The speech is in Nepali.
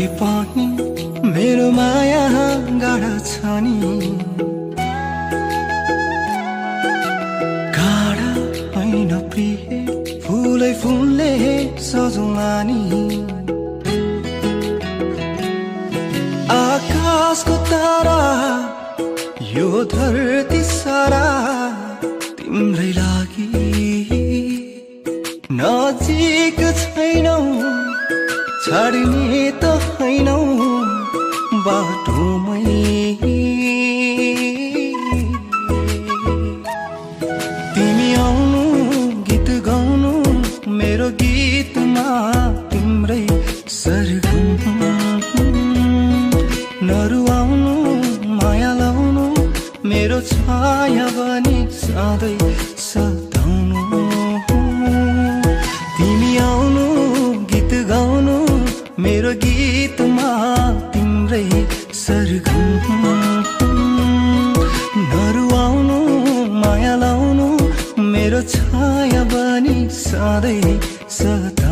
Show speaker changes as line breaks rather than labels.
तरै मेरो माया गाडा छ नि। गाडा होइन प्रिय फुलै फुलले सजौँला नि आकाशको तारा यो धरती सारा तिम्रै लागि। नजिक छैनौ। छाड्ने त होइनौ बाटोमै। तिमी आउनु गीत गाउनु मेरो गीतमा तिम्रै सरगम। नरुवाउनु माया लाउनु मेरो छाया बनी सधैँ सताउनु। तिमी आउनु तिम्रै सरगम। नरुवाउनु माया लाउनु मेरो छाया बनी सधैँ सता